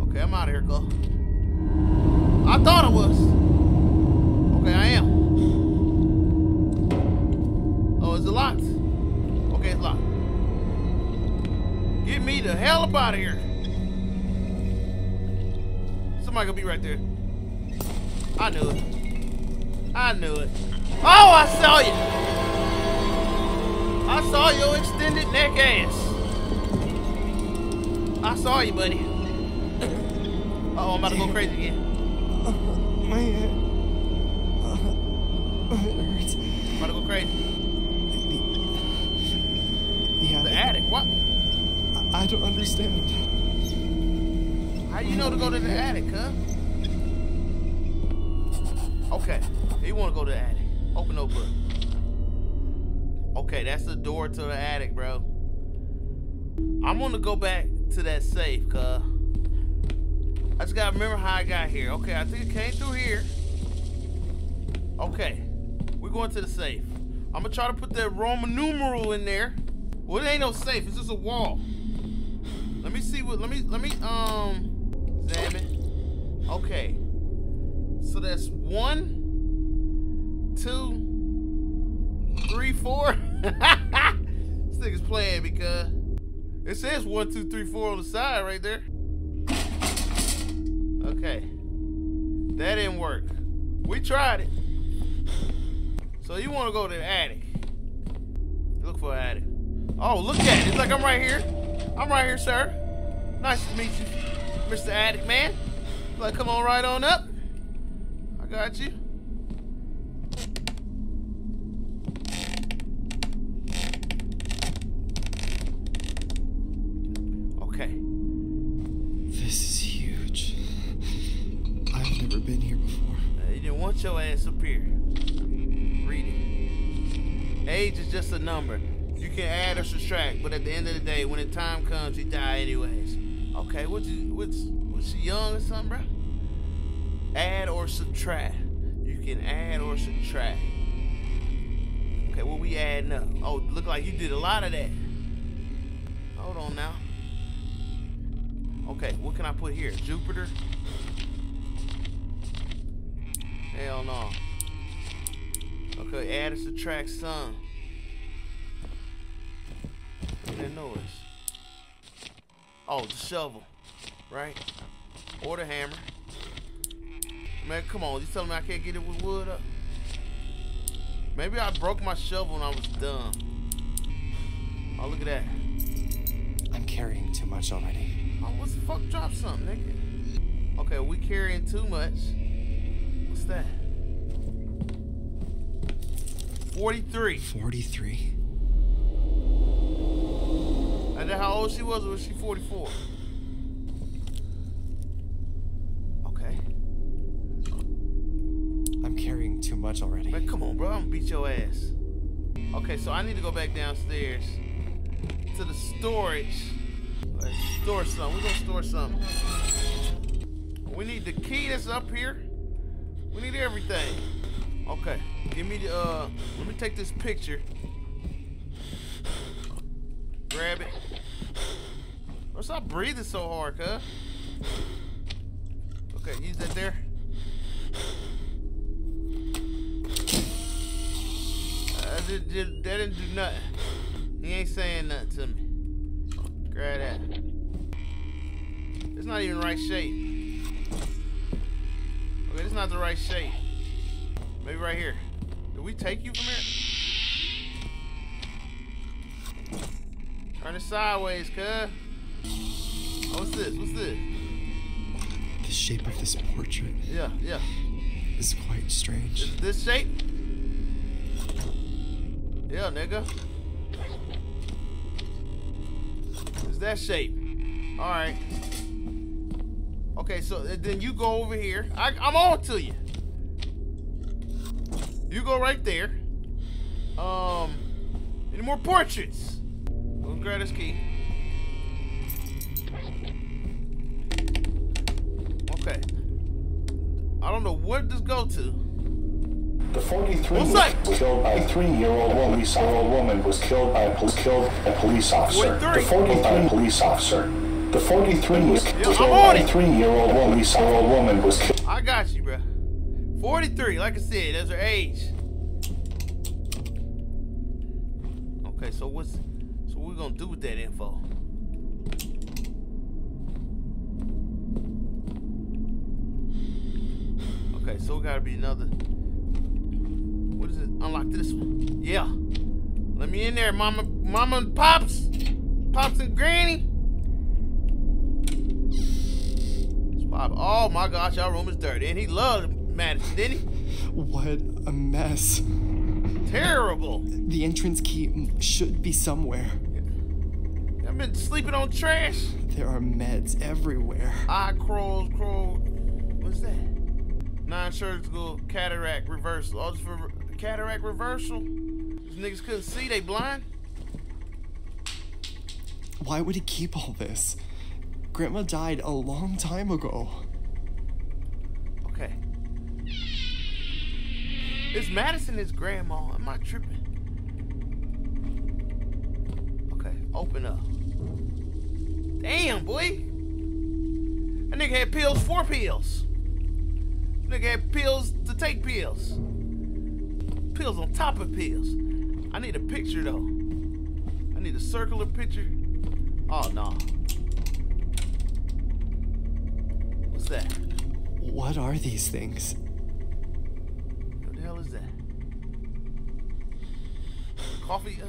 Okay, I'm out of here, Cole. I thought it was. Okay, I am. Oh, is it locked? Okay, it's locked. Get me the hell up out of here. Somebody gonna be right there. I knew it. I knew it. Oh, I saw you. I saw your extended neck ass. I saw you, buddy. Oh, I'm about to go crazy again. My head. Uh, it hurts. I'm about to go crazy. Yeah. The attic. What? I don't understand. How you know to go to the attic, huh? Okay. Want to go to the attic. Open no book. Okay, that's the door to the attic, bro. I'm gonna go back to that safe, cuz. I just gotta remember how I got here. Okay, I think it came through here. Okay. We're going to the safe. I'm gonna try to put that Roman numeral in there. Well, it ain't no safe, it's just a wall. Let me see what let me let me um examine. Okay. So that's one, two, three, four. this nigga's playing because it says one, two, three, four on the side right there. Okay. That didn't work. We tried it. So you want to go to the attic. Look for an attic. Oh, look at it. It's like I'm right here. I'm right here, sir. Nice to meet you, Mr. Attic Man. Like, come on right on up. I got you. Okay. This is huge. I've never been here before. Uh, you didn't want your ass up here. Read it. Age is just a number. You can add or subtract, but at the end of the day, when the time comes, you die anyways. Okay, what you what's was she young or something, bro? Add or subtract. You can add or subtract. Okay, what we adding up? Oh, look like you did a lot of that. Hold on now. Okay, what can I put here? Jupiter. Hell no. Okay, add or subtract sun. What that noise? Oh, the shovel, right? Or the hammer. Man, come on. You telling me I can't get it with wood up? Maybe I broke my shovel and I was dumb. Oh, look at that. I'm carrying too much already. Oh, what's the fuck dropped something, nigga. Okay, we carrying too much. What's that? 43. 43. Then how old she was, or was she 44? Okay. I'm carrying too much already. Man, come on, bro. I'm gonna beat your ass. Okay, so I need to go back downstairs to the storage. Let's store something. We're gonna store something. We need the key that's up here. We need everything. Okay, give me the, uh, let me take this picture. Grab it. Stop breathing so hard, cuz. Okay, use that there. Uh, did, that didn't do nothing. He ain't saying nothing to me. Grab that. It's not even right shape. Okay, it's not the right shape. Maybe right here. Did we take you from here? Turn it sideways, cuz. Oh, what's this? What's this? The shape of this portrait Yeah, yeah. is quite strange. Is this shape? Yeah, nigga. Is that shape? All right. Okay, so uh, then you go over here. I, I'm on to you. You go right there. Um, any more portraits? We'll grab this key. Don't know where this go to. The 43 was, killed by a three-year-old woman. Police old woman was killed by a police killed by a police officer. 43. The 43 police officer. The 43 was Yeah, killed by a three-year-old woman. Police old woman was killed. I got you, bro. 43, like I said, that's her age. Okay, so what's so what we gonna do with that info? So it gotta be another. What is it? Unlock this one. Yeah. Let me in there, mama, mama and pops, pops and granny. It's pop. Oh my gosh, our room is dirty, and he loved Madison, didn't he? What a mess. Terrible. The entrance key should be somewhere. I've been sleeping on trash. There are meds everywhere. I crawls, crawl. What's that? Non-surgical cataract reversal. Oh, just for cataract reversal. These niggas couldn't see, they blind. Why would he keep all this? Grandma died a long time ago. Okay. Is Madison his grandma? Am I tripping? Okay, open up. Damn, boy. That nigga had pills four pills. Nigga had pills to take pills. Pills on top of pills. I need a picture though. I need a circular picture. Oh no. What's that? What are these things? What the hell is that? Coffee? Uh,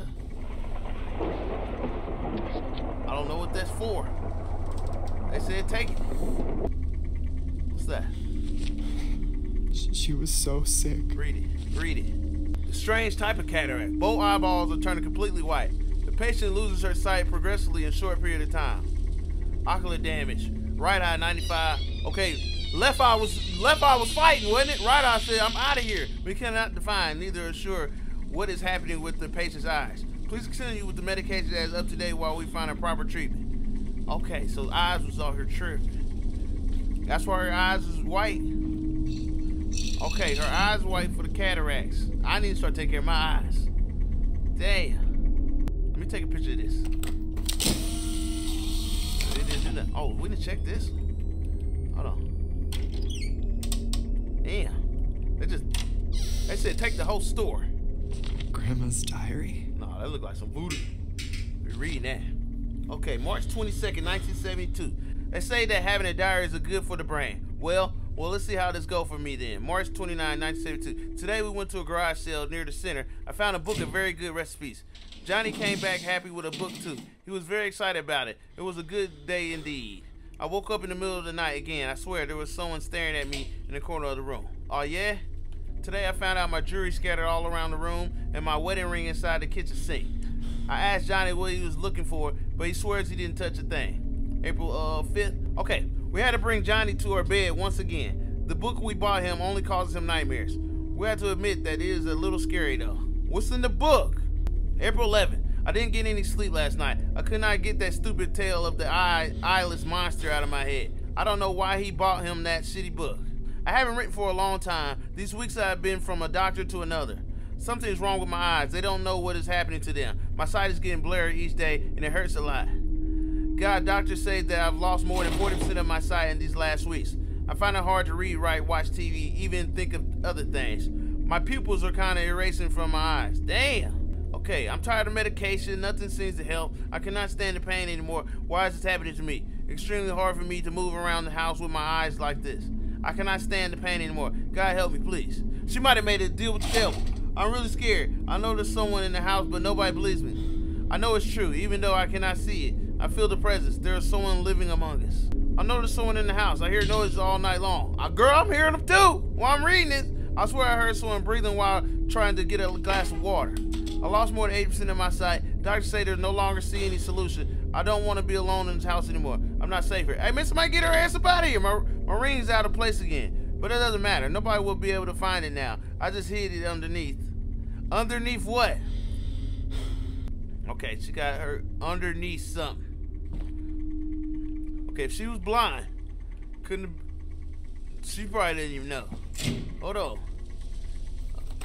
I don't know what that's for. They said take it. What's that? Sh- She was so sick. Read it. Read it. A strange type of cataract. Both eyeballs are turning completely white. The patient loses her sight progressively in a short period of time. Ocular damage. Right eye 95. Okay, left eye was left eye was fighting, wasn't it? Right eye said, I'm out of here. We cannot define, neither assure what is happening with the patient's eyes. Please continue with the medication that is up to date while we find a proper treatment. Okay, so eyes was all her tripping. That's why her eyes is white. Okay, her eyes white for the cataracts. I need to start taking care of my eyes. Damn. Let me take a picture of this. It didn't do nothing. Oh, we didn't check this. Hold on. Damn. They just they said take the whole store. Grandma's diary? No, that look like some voodoo. We reading that. Okay, March 22nd, 1972. They say that having a diary is good for the brain. Well, well, let's see how this go for me then. March 29, 1972. Today we went to a garage sale near the center. I found a book of very good recipes. Johnny came back happy with a book too. He was very excited about it. It was a good day indeed. I woke up in the middle of the night again. I swear there was someone staring at me in the corner of the room. Oh yeah? Today I found out my jewelry scattered all around the room and my wedding ring inside the kitchen sink. I asked Johnny what he was looking for, but he swears he didn't touch a thing. April uh 5th. Okay, we had to bring Johnny to our bed once again. The book we bought him only causes him nightmares. We have to admit that it is a little scary though. What's in the book? April 11th. I didn't get any sleep last night. I could not get that stupid tale of the eye, eyeless monster out of my head. I don't know why he bought him that shitty book. I haven't written for a long time. These weeks I've been from a doctor to another. Something's wrong with my eyes. They don't know what is happening to them. My sight is getting blurry each day and it hurts a lot. God, doctors say that I've lost more than 40% of my sight in these last weeks. I find it hard to read, write, watch TV, even think of other things. My pupils are kind of erasing from my eyes. Damn. Okay, I'm tired of medication. Nothing seems to help. I cannot stand the pain anymore. Why is this happening to me? Extremely hard for me to move around the house with my eyes like this. I cannot stand the pain anymore. God help me, please. She might have made a deal with the devil. I'm really scared. I know there's someone in the house, but nobody believes me. I know it's true, even though I cannot see it. I feel the presence. There is someone living among us. I know there's someone in the house. I hear noises all night long. Uh, girl, I'm hearing them too while I'm reading this. I swear I heard someone breathing while trying to get a glass of water. I lost more than 80% of my sight. Doctors say there's no longer see any solution. I don't want to be alone in this house anymore. I'm not safe here. Hey, man, somebody get her ass up out of here. My, my ring's out of place again. But it doesn't matter. Nobody will be able to find it now. I just hid it underneath. Underneath what? Okay, she got her underneath something. Okay, if she was blind, couldn't she probably didn't even know. Hold on.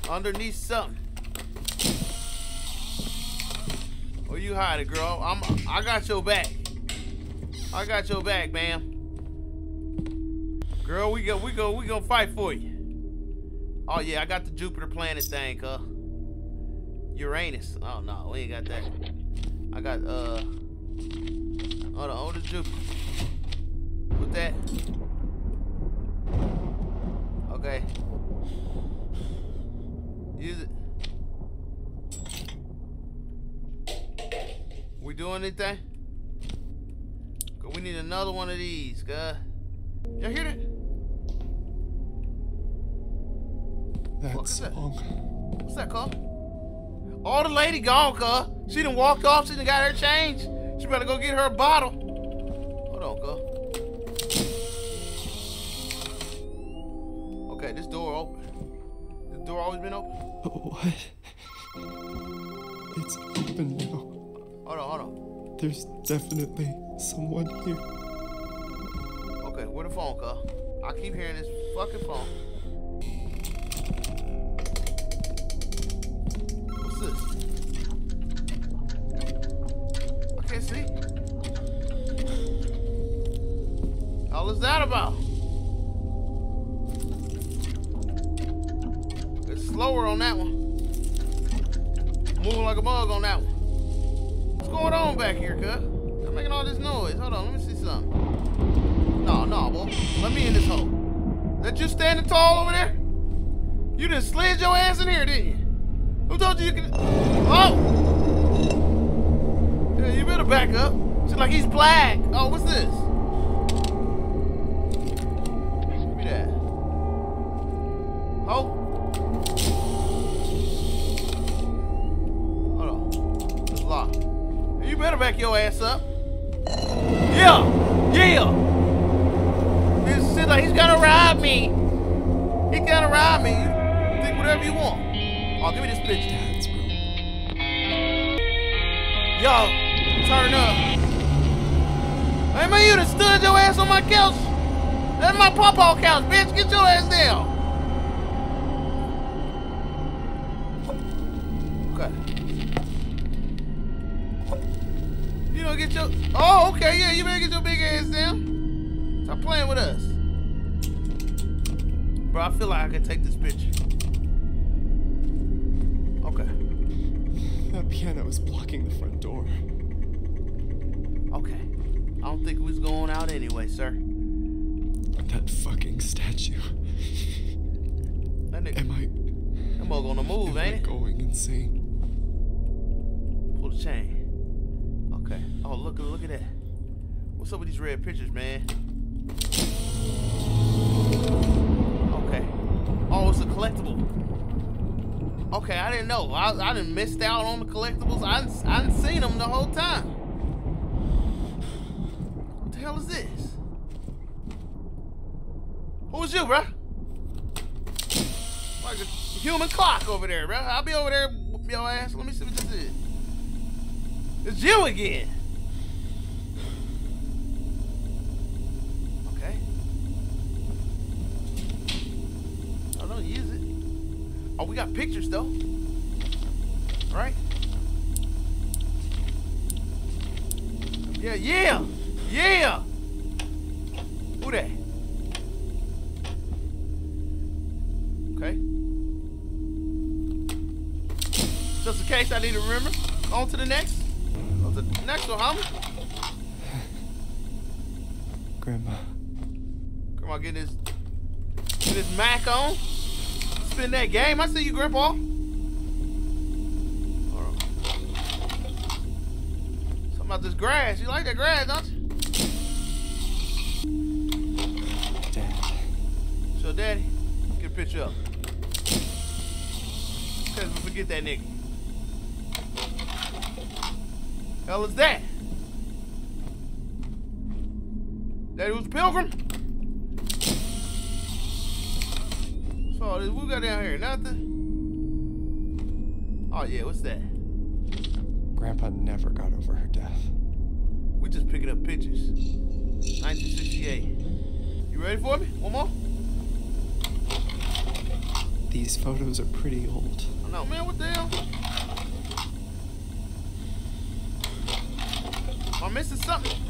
Underneath something. Where you hiding, girl? I'm I got your back. I got your back, ma'am. Girl, we go we go we gonna fight for you. Oh yeah, I got the Jupiter planet thing, huh? Uranus. Oh no, we ain't got that. I got uh hold the Jupiter. Put that. Okay. Use it. We doing anything? Cause we need another one of these, guys. Y'all hear that? That What is that? What's that called? Oh, the lady gone, cuz. She done walked off. She done got her change. She better go get her a bottle. Hold on, cuz. Door open. This door always been open? What? It's open now. Hold on, hold on. There's definitely someone here. Okay, where the phone, cuz? I keep hearing this fucking phone. Standing tall over there? You just slid your ass in here, didn't you? Who told you you could? Oh! Yeah, you better back up. She's like he's black. Oh, what's this? Give me that. Oh. Hold on. It's locked. You better back your ass up. Yeah! Yeah! This shit like he's gonna rob me. Gonna me. You think whatever you want. Oh, give me this bitch. Room. Yo, turn up. Hey man, you done stood your ass on my couch. That's my pawpaw couch, bitch. Get your ass down. Bro, I feel like I can take this picture. Okay. That piano is blocking the front door. Okay. I don't think we was going out anyway, sir. That fucking statue. That nigga, Am I, that mug on the move, am I ain't it? going insane? Pull the chain. Okay. Oh, look, look at that. What's up with these red pictures, man? Okay, I didn't know. I, I didn't missed out on the collectibles. I didn't, I didn't seen them the whole time. What the hell is this? Who's you, bruh? Like a human clock over there, bruh. I'll be over there, your ass. Let me see what this is. It's you again. Okay. I don't use it. Oh, we got pictures though. Right? Yeah, yeah, yeah. Who that? Okay. Just in case I need to remember. On to the next. On to the next one, homie. Grandma. Come on, get this, get this Mac on. Spin that game. I see you, Grandpa. On. Something about this grass. You like that grass, don't you? So, Daddy, get a picture up. Cause we forget that nigga. Hell is that? Daddy was a pilgrim? So this we got down here? Nothing? Oh yeah, what's that? Grandpa never got over her death. We just picking up pictures. 1968. You ready for me? One more? These photos are pretty old. I know, man. What the hell? Am I missing something?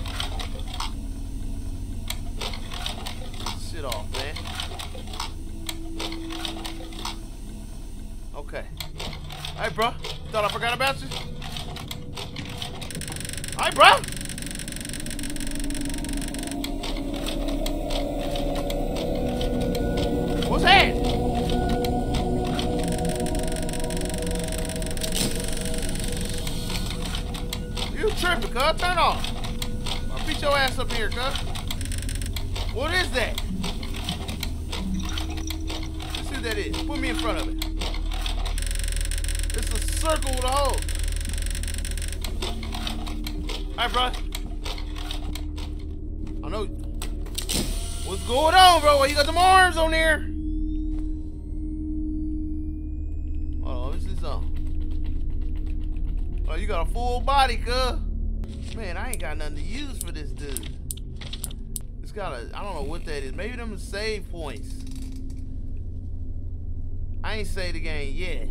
Save points. I ain't saved the game yet.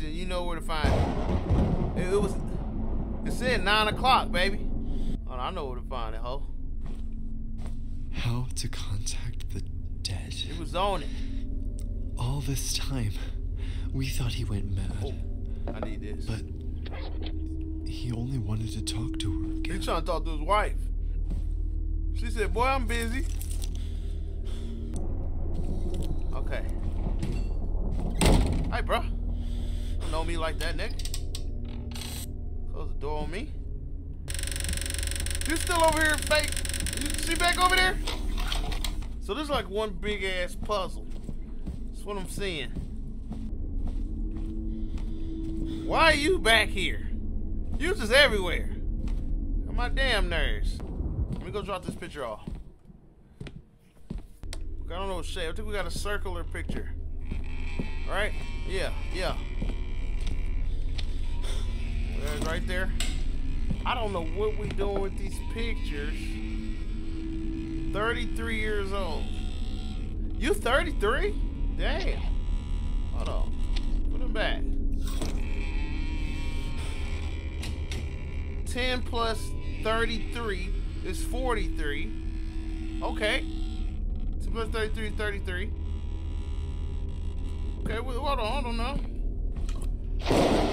Combination, you know where to find it. It, it was, it said nine o'clock, baby. Oh, I know where to find it, ho. How to contact the dead. It was on it. All this time, we thought he went Oh, mad, I need this. but he only wanted to talk to her He again. trying to talk to his wife. She said, boy, I'm busy. Okay. Hey, bro. Know me like that, Nick. Close the door on me. You still over here, fake? You see back over there? So this is like one big ass puzzle. That's what I'm seeing. Why are you back here? You just everywhere. My damn nerves. Let me go drop this picture off. I don't know what shape. I think we got a circular picture. Right? Yeah, yeah. There's right there. I don't know what we doing with these pictures. 33 years old. You 33? Damn. Hold on. Put them back. 10 plus 33 is 43. Okay. 10 plus 33 is 33. Okay, well, hold on, hold on now.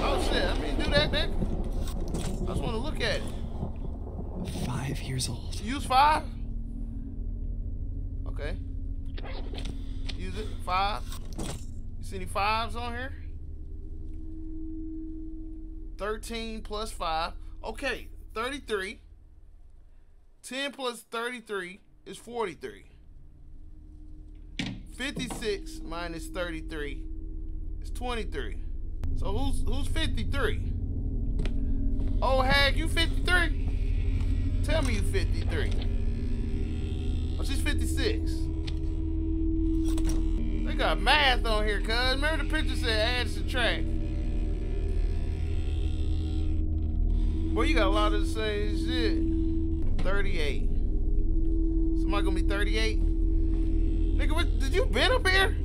Oh shit, I mean do that. I just want to look at it. Five years old. Use five. Okay. Use it. Five. You see any fives on here? 13 plus 5. Okay, 33. 10 plus 33 is 43. 56 minus 33 is 23. So who's who's 53? Oh, Hag, you 53? Tell me you 53. Oh, she's 56. They got math on here, cuz. Remember the picture said add, subtract. Boy, you got a lot of the same shit. 38. Somebody gonna be 38? Nigga, what, did you been up here?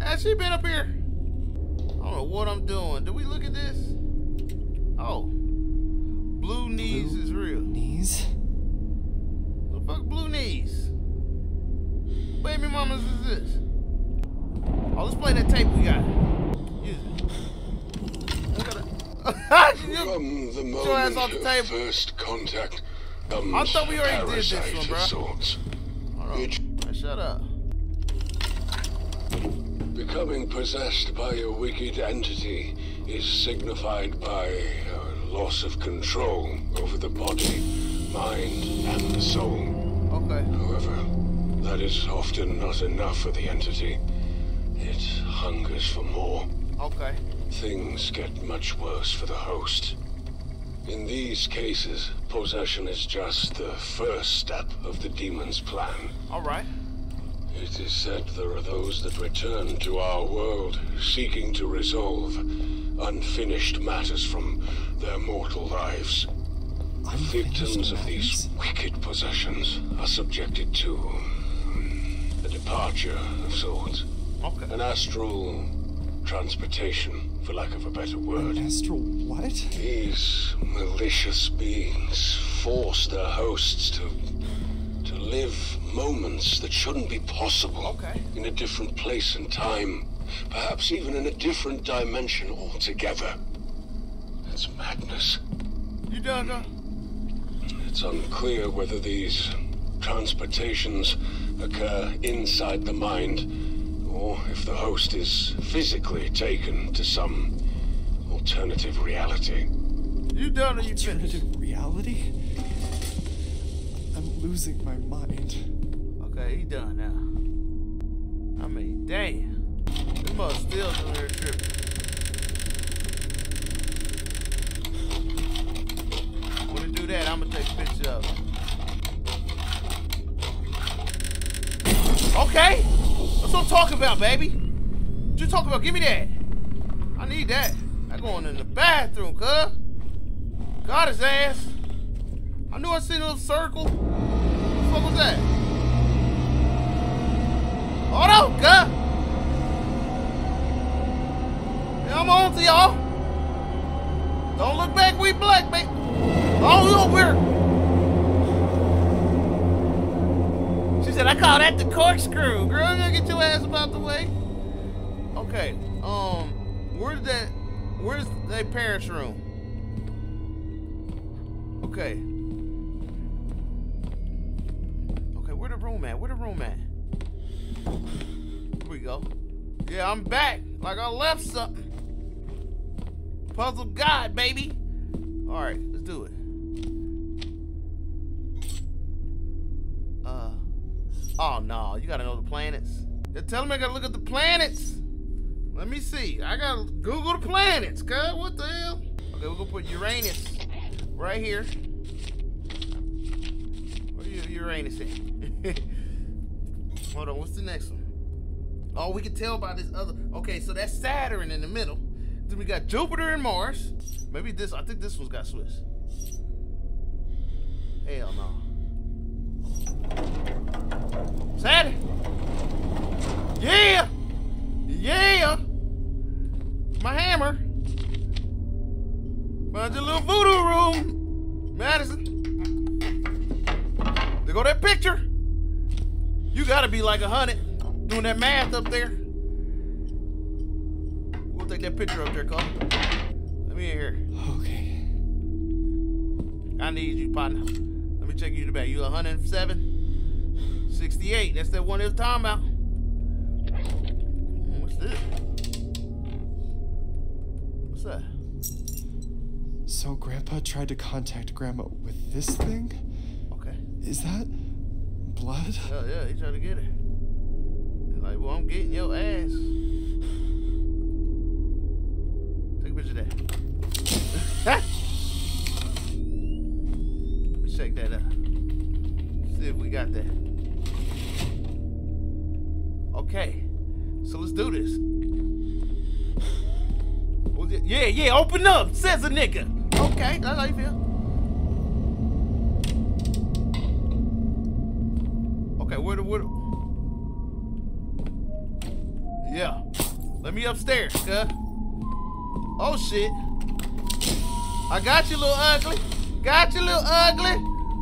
Has she been up here? I don't know what I'm doing. Did we look at this? Oh. Blue knees Blue is real. Knees? What the fuck blue knees? Baby mamas is this? Oh, let's play that tape we got. Use it. We gotta- From the your ass moment off the table. first contact comes I thought we already a did this one, of bruh. sorts. Hold on. It- shut up. Becoming possessed by a wicked entity is signified by a loss of control over the body, mind, and the soul. Okay. However, that is often not enough for the entity. It hungers for more. Okay. Things get much worse for the host. In these cases, possession is just the first step of the demon's plan. All right. It is said there are those that return to our world seeking to resolve unfinished matters from their mortal lives. Victims of these wicked possessions are subjected to mm, a departure of sorts. Okay. An astral transportation, for lack of a better word. Astral what? These malicious beings force their hosts to to live moments that shouldn't be possible Okay. in a different place and time, perhaps even in a different dimension altogether. It's madness. You done, girl? It's unclear whether these transportations occur inside the mind, or if the host is physically taken to some alternative reality. You done or you finished? Alternative reality? Losing my mind. Okay, he done now. I mean, damn. This mother still doing her trip. When he do that, I'm gonna take a picture of it. Okay, that's what I'm talking about, baby. What you talking about? Give me that. I need that. I'm going in the bathroom, cuz. Got his ass. I knew I seen a little circle. That? Hold on. Yeah, I'm on to y'all. Don't look back, we black, baby. Oh, we over here. She said, I call that the corkscrew. Girl, you get your ass about the way. Okay, um, where's that, where's their parents' room? Okay. Room at? Where the room at? Here we go. Yeah, I'm back. Like I left something. Puzzle God, baby. All right, let's do it. Uh. Oh no, you gotta know the planets. They're telling me I gotta look at the planets. Let me see. I gotta Google the planets, cuz. What the hell? Okay, we're gonna put Uranus right here. Where you Uranus at? Hold on, what's the next one? Oh, we can tell by this other. Okay, so that's Saturn in the middle. Then we got Jupiter and Mars. Maybe this. I think this one's got Swiss. Hell no. Saturn. Yeah. Yeah. My hammer. Find your little voodoo room, Madison. There go that picture. You gotta be like a hundred doing that math up there. We'll take that picture up there, Cole. Let me in here. Okay. I need you, partner. Let me check you in the back. You 107? 68. That's that one that was talking about. Hmm, What's this? What's that? So Grandpa tried to contact Grandma with this thing? Okay. Is that blood? Yeah, yeah, he tried to get her. Like, well, I'm getting your ass. Take a picture of that. Let's check that out. See if we got that. Okay. So let's do this. Yeah, yeah, open up, says a nigga. Okay, that's how you feel. Okay, where the where the Yeah. Let me upstairs, cuz. Oh shit. I got you, little ugly. Got you, little ugly.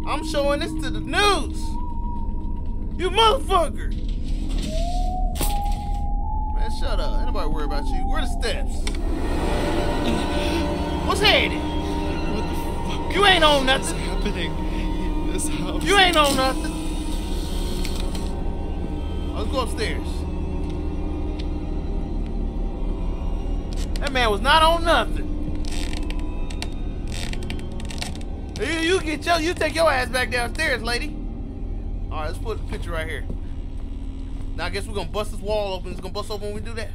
I'm showing this to the news. You motherfucker. Man, shut up. Ain't nobody worry about you. Where the steps? What's happening? What the fuck You ain't on nothing. happening in this house? You ain't on nothing. Let's go upstairs. That man was not on nothing. You, you get your, you take your ass back downstairs, lady. All right, let's put the picture right here. Now I guess we're gonna bust this wall open. It's gonna bust open when we do that.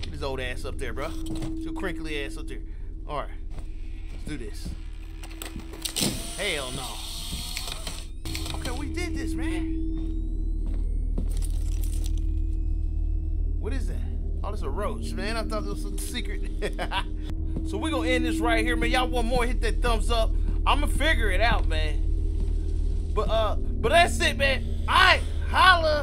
Get his old ass up there, bro. Your crinkly ass up there. All right, let's do this. Hell no. Okay, we did this, man. What is that? Oh, this a roach, man. I thought this was a secret. so we're gonna end this right here, man. Y'all want more? Hit that thumbs up. I'ma figure it out, man. But uh, but that's it, man. I holla.